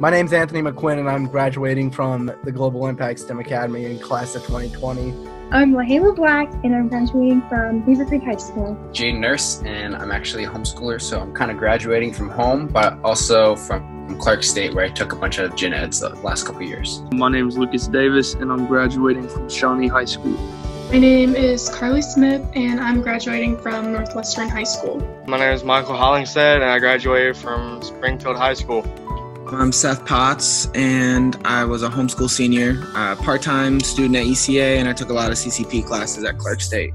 My name's Anthony McQuinn, and I'm graduating from the Global Impact STEM Academy in class of 2020. I'm Lahayla Black, and I'm graduating from Beaver Creek High School. Jane Nurse, and I'm actually a homeschooler, so I'm kind of graduating from home, but also from Clark State, where I took a bunch of gen eds the last couple years. My name is Lucas Davis, and I'm graduating from Shawnee High School. My name is Carly Smith, and I'm graduating from Northwestern High School. My name is Michael Hollingshead, and I graduated from Springfield High School. I'm Seth Potts, and I was a homeschool senior, uh, part time student at ECA, and I took a lot of CCP classes at Clark State.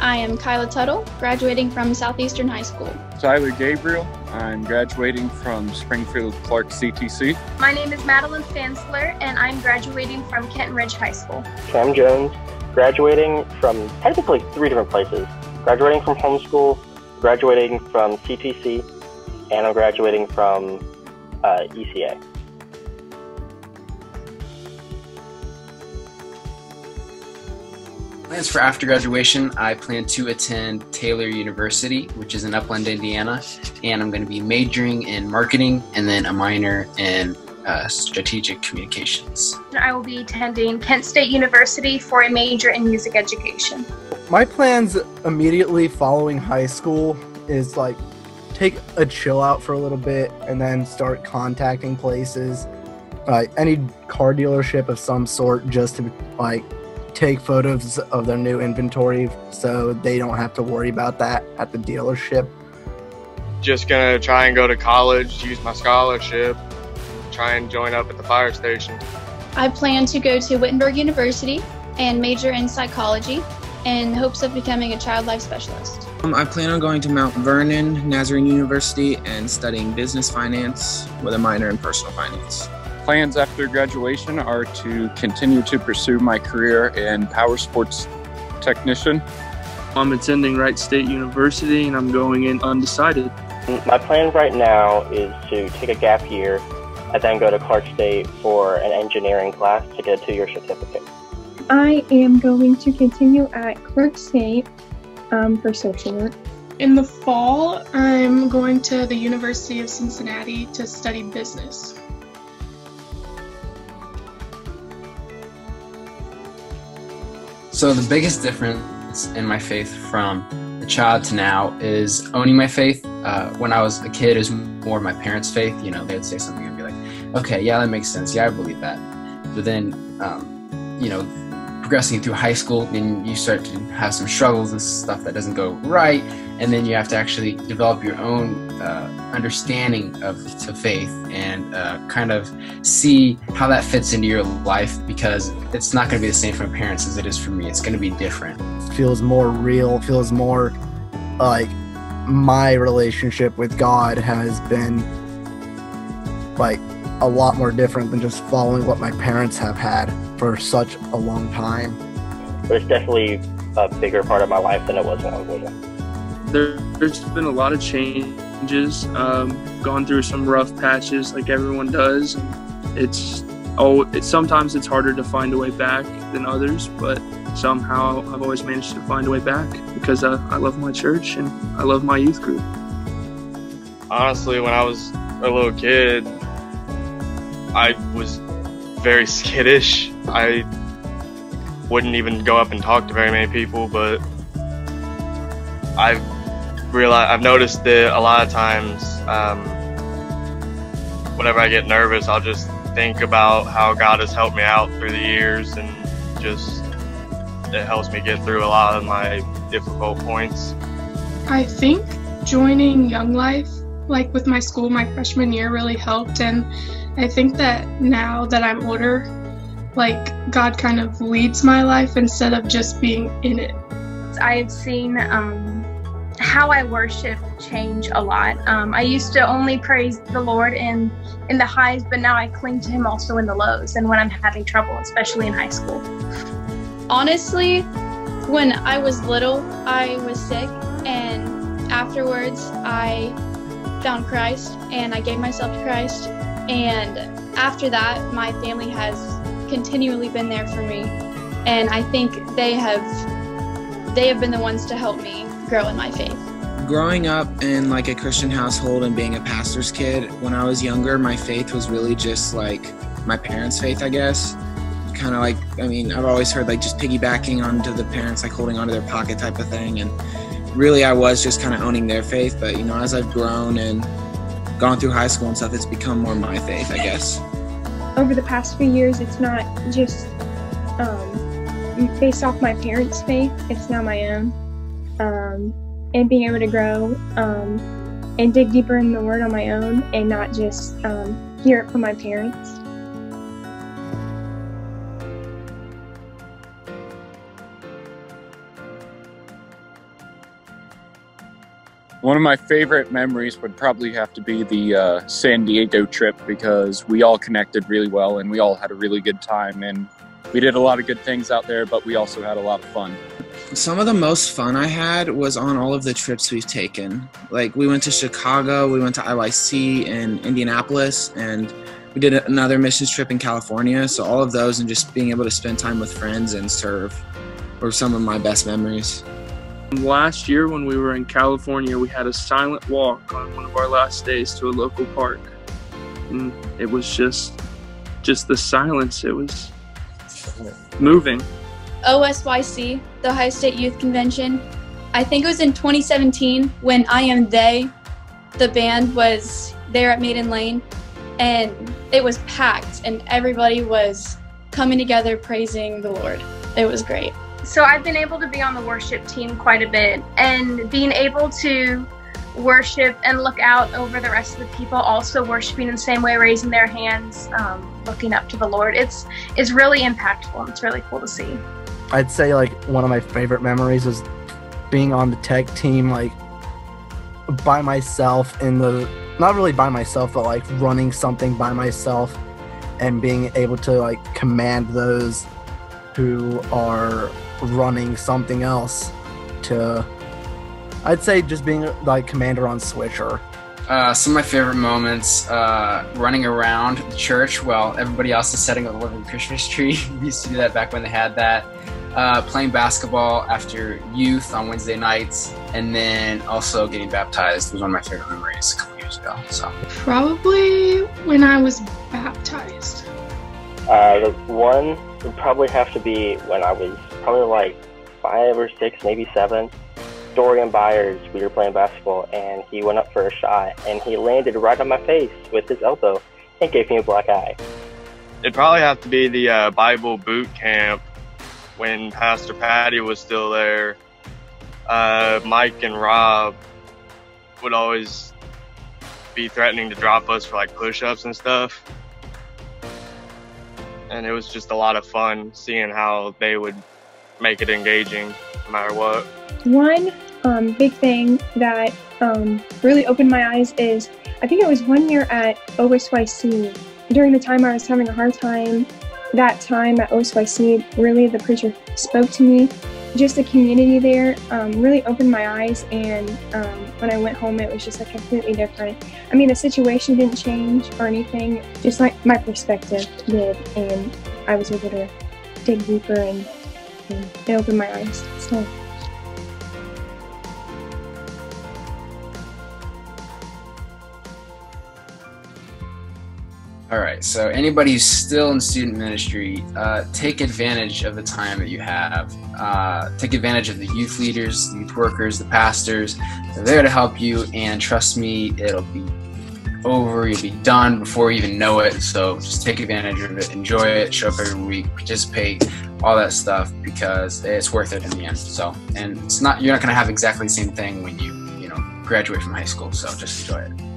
I am Kyla Tuttle, graduating from Southeastern High School. Tyler Gabriel, I'm graduating from Springfield Clark CTC. My name is Madeline Fansler, and I'm graduating from Kenton Ridge High School. Cam Jones, graduating from technically three different places graduating from homeschool, graduating from CTC, and I'm graduating from uh, ECA. Plans for after graduation, I plan to attend Taylor University, which is in Upland, Indiana, and I'm going to be majoring in marketing and then a minor in uh, strategic communications. I will be attending Kent State University for a major in music education. My plans immediately following high school is like take a chill out for a little bit and then start contacting places like any car dealership of some sort just to like take photos of their new inventory so they don't have to worry about that at the dealership just gonna try and go to college use my scholarship try and join up at the fire station i plan to go to wittenberg university and major in psychology in hopes of becoming a child life specialist um, I plan on going to Mount Vernon, Nazarene University, and studying business finance with a minor in personal finance. Plans after graduation are to continue to pursue my career in power sports technician. I'm attending Wright State University and I'm going in undecided. My plan right now is to take a gap year and then go to Clark State for an engineering class to get a two year certificate. I am going to continue at Clark State um, for social work. In the fall, I'm going to the University of Cincinnati to study business. So, the biggest difference in my faith from a child to now is owning my faith. Uh, when I was a kid, it was more my parents' faith. You know, they'd say something and be like, okay, yeah, that makes sense. Yeah, I believe that. But then, um, you know, progressing through high school, then you start to have some struggles and stuff that doesn't go right, and then you have to actually develop your own uh, understanding of to faith and uh, kind of see how that fits into your life because it's not going to be the same for my parents as it is for me. It's going to be different. feels more real. Feels more like my relationship with God has been like a lot more different than just following what my parents have had for such a long time. But it's definitely a bigger part of my life than it was when I was little. There, there's been a lot of changes. Um, gone through some rough patches, like everyone does. It's oh, it, sometimes it's harder to find a way back than others, but somehow I've always managed to find a way back because I, I love my church and I love my youth group. Honestly, when I was a little kid, I was very skittish. I wouldn't even go up and talk to very many people, but I've realized I've noticed that a lot of times, um, whenever I get nervous, I'll just think about how God has helped me out through the years, and just it helps me get through a lot of my difficult points. I think joining Young Life, like with my school, my freshman year, really helped, and I think that now that I'm older, like God kind of leads my life instead of just being in it. I've seen um, how I worship change a lot. Um, I used to only praise the Lord in in the highs, but now I cling to Him also in the lows and when I'm having trouble, especially in high school. Honestly, when I was little, I was sick, and afterwards, I found Christ and I gave myself to Christ and after that, my family has continually been there for me. And I think they have they have been the ones to help me grow in my faith. growing up in like a Christian household and being a pastor's kid, when I was younger, my faith was really just like my parents' faith, I guess. Kind of like, I mean, I've always heard like just piggybacking onto the parents, like holding onto their pocket type of thing. And really, I was just kind of owning their faith. But, you know, as I've grown and gone through high school and stuff, it's become more my faith, I guess. Over the past few years, it's not just um, based off my parents' faith, it's now my own. Um, and being able to grow um, and dig deeper in the Word on my own and not just um, hear it from my parents. One of my favorite memories would probably have to be the uh, San Diego trip because we all connected really well and we all had a really good time and we did a lot of good things out there, but we also had a lot of fun. Some of the most fun I had was on all of the trips we've taken. Like we went to Chicago, we went to IYC and Indianapolis, and we did another missions trip in California. So all of those and just being able to spend time with friends and serve were some of my best memories. Last year, when we were in California, we had a silent walk on one of our last days to a local park, and it was just, just the silence. It was moving. OSYC, the Ohio State Youth Convention. I think it was in 2017 when I Am They, the band, was there at Maiden Lane, and it was packed, and everybody was coming together praising the Lord. It was great. So I've been able to be on the worship team quite a bit, and being able to worship and look out over the rest of the people also worshiping in the same way raising their hands um, looking up to the lord it's it's really impactful. And it's really cool to see. I'd say like one of my favorite memories is being on the tech team, like by myself in the not really by myself, but like running something by myself and being able to like command those who are running something else to I'd say just being like commander on Switcher. Uh, some of my favorite moments uh, running around the church while everybody else is setting up the living Christmas tree. we used to do that back when they had that. Uh, playing basketball after youth on Wednesday nights, and then also getting baptized was one of my favorite memories a couple years ago. So Probably when I was baptized. Uh, the one would probably have to be when I was probably like five or six, maybe seven. Dorian Byers, we were playing basketball, and he went up for a shot, and he landed right on my face with his elbow and gave me a black eye. It'd probably have to be the uh, Bible boot camp when Pastor Patty was still there. Uh, Mike and Rob would always be threatening to drop us for like push-ups and stuff. And it was just a lot of fun seeing how they would make it engaging no matter what. One um, big thing that um, really opened my eyes is I think it was one year at OSYC. During the time I was having a hard time, that time at OSYC, really the preacher spoke to me. Just the community there um, really opened my eyes, and um, when I went home, it was just like completely different. I mean, the situation didn't change or anything, just like my perspective did, and I was able to dig deeper and, and it opened my eyes. So. All right. So anybody who's still in student ministry, uh, take advantage of the time that you have. Uh, take advantage of the youth leaders, the youth workers, the pastors. They're there to help you, and trust me, it'll be over. You'll be done before you even know it. So just take advantage of it, enjoy it, show up every week, participate, all that stuff because it's worth it in the end. So, and it's not you're not gonna have exactly the same thing when you you know graduate from high school. So just enjoy it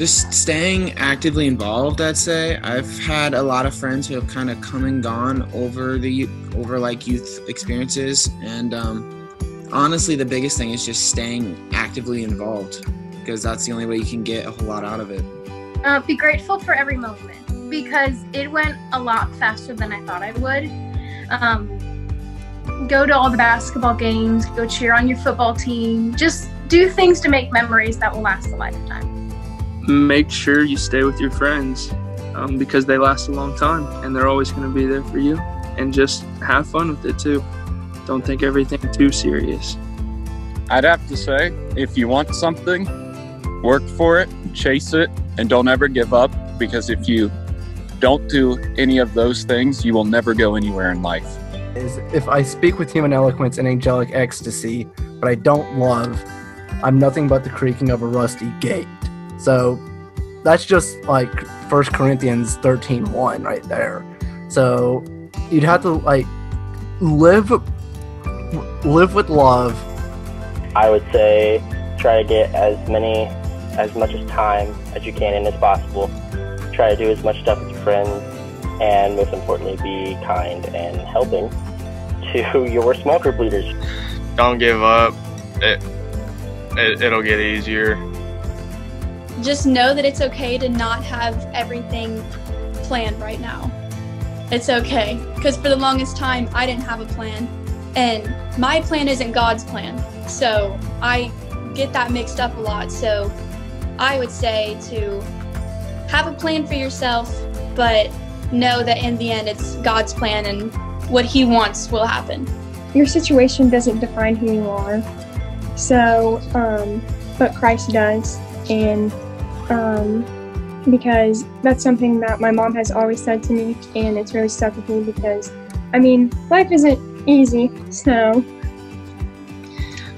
just staying actively involved i'd say i've had a lot of friends who have kind of come and gone over the over like youth experiences and um, honestly the biggest thing is just staying actively involved because that's the only way you can get a whole lot out of it uh, be grateful for every moment because it went a lot faster than i thought i would um, go to all the basketball games go cheer on your football team just do things to make memories that will last a lifetime make sure you stay with your friends um, because they last a long time and they're always going to be there for you. And just have fun with it too. Don't take everything too serious. I'd have to say, if you want something, work for it, chase it, and don't ever give up. Because if you don't do any of those things, you will never go anywhere in life. Is if I speak with human eloquence and angelic ecstasy, but I don't love, I'm nothing but the creaking of a rusty gate. So that's just like 1 Corinthians 13 1 right there. So you'd have to like live live with love. I would say try to get as many as much as time as you can and as possible. Try to do as much stuff with your friends and most importantly be kind and helping to your small group leaders. Don't give up. It, it it'll get easier. Just know that it's okay to not have everything planned right now. It's okay. Because for the longest time, I didn't have a plan. And my plan isn't God's plan. So I get that mixed up a lot. So I would say to have a plan for yourself, but know that in the end, it's God's plan and what He wants will happen. Your situation doesn't define who you are. So, um, but Christ does. And um, because that's something that my mom has always said to me, and it's really stuck with me because, I mean, life isn't easy. So,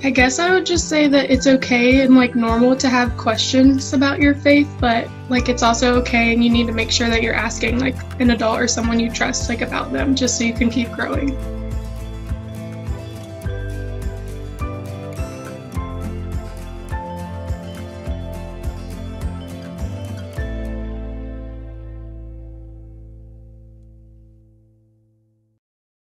I guess I would just say that it's okay and like normal to have questions about your faith, but like it's also okay and you need to make sure that you're asking like an adult or someone you trust like about them just so you can keep growing.